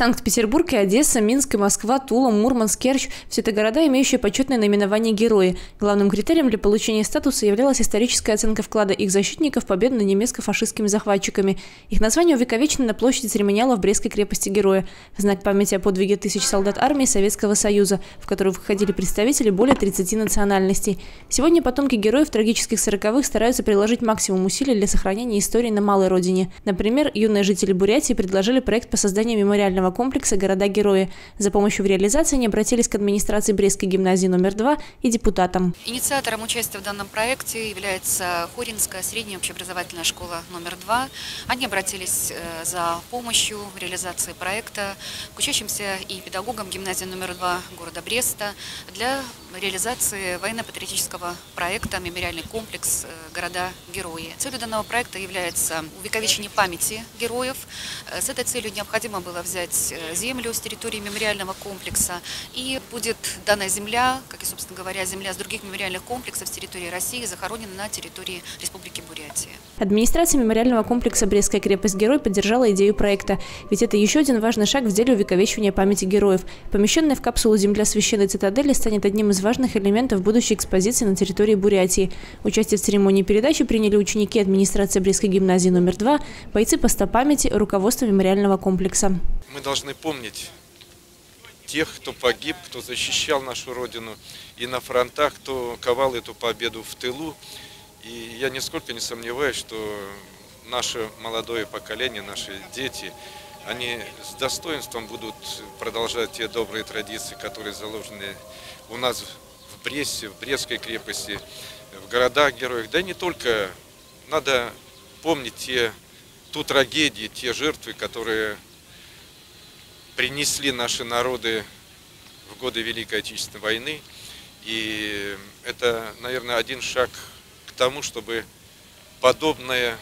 Санкт-Петербург и Одесса, Минск и Москва, Тула, Мурманск, Керчь – все это города, имеющие почетное наименование «Герои». Главным критерием для получения статуса являлась историческая оценка вклада их защитников в победу над немецко-фашистскими захватчиками. Их название увековечено на площади церемониала в Брестской крепости Героя в знак памяти о подвиге тысяч солдат армии Советского Союза, в которую входили представители более 30 национальностей. Сегодня потомки героев трагических сороковых стараются приложить максимум усилий для сохранения истории на малой родине. Например, юные жители Бурятии предложили проект по созданию мемориального мемориального комплекса «Города-герои». За помощью в реализации они обратились к администрации Брестской гимназии номер 2 и депутатам. Инициатором участия в данном проекте является Хоринская средняя общеобразовательная школа номер 2. Они обратились э, за помощью в реализации проекта к учащимся и педагогам гимназии номер 2 города Бреста для реализации военно-патриотического проекта «Мемориальный комплекс э, «Города-герои». Целью данного проекта является увековечение памяти героев. Э, с этой целью необходимо было взять э, землю с территории мемориального комплекса, и будет данная земля, как и, собственно говоря, земля с других мемориальных комплексов с территории России, захоронена на территории Республики Бурятия. Администрация мемориального комплекса «Брестская крепость-герой» поддержала идею проекта, ведь это еще один важный шаг в деле увековечивания памяти героев. Помещенная в капсулу земля священной цитадели станет одним из важных элементов будущей экспозиции на территории Бурятии. Участие в церемонии передачи приняли ученики администрации Брестской гимназии номер 2, бойцы поста памяти, руководство мемориального комплекса. Мы должны помнить тех, кто погиб, кто защищал нашу Родину и на фронтах, кто ковал эту победу в тылу. И я нисколько не сомневаюсь, что наше молодое поколение, наши дети, они с достоинством будут продолжать те добрые традиции, которые заложены у нас в Бресте, в Брестской крепости, в городах-героях. Да и не только. Надо помнить те, ту трагедию, те жертвы, которые принесли наши народы в годы Великой Отечественной войны. И это, наверное, один шаг к тому, чтобы подобные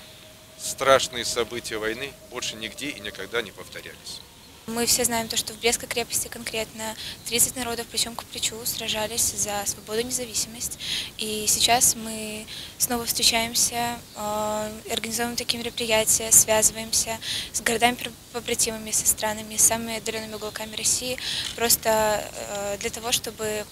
страшные события войны больше нигде и никогда не повторялись. Мы все знаем то, что в Брестской крепости конкретно 30 народов плечом к плечу сражались за свободу и независимость. И сейчас мы снова встречаемся, э, организуем такие мероприятия, связываемся с городами-побратимами, со странами, с самыми отдаленными уголками России, просто э, для того, чтобы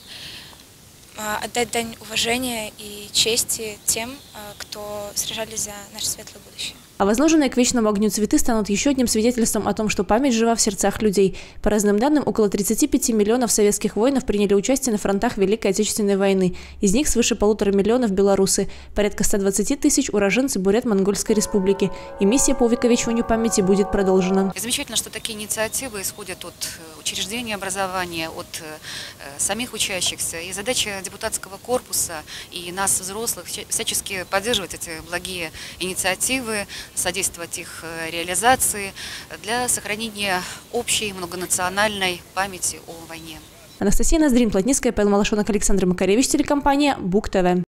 отдать дань уважения и чести тем, кто сражались за наше светлое будущее. А возложенные к вечному огню цветы станут еще одним свидетельством о том, что память жива в сердцах людей. По разным данным, около 35 миллионов советских воинов приняли участие на фронтах Великой Отечественной войны. Из них свыше полутора миллионов белорусы, порядка 120 тысяч уроженцы Бурят-Монгольской республики. И миссия по увековечиванию памяти будет продолжена. Замечательно, что такие инициативы исходят от э, учреждений образования, от э, самих учащихся. И задача депутатского корпуса и нас, взрослых, всячески поддерживать эти благие инициативы, содействовать их э, реализации для сохранения общей многонациональной памяти о войне. Анастасия Ноздрин, Плотницкая, Павел Малашонок, Александр Макаревич, телекомпания БУК ТВ.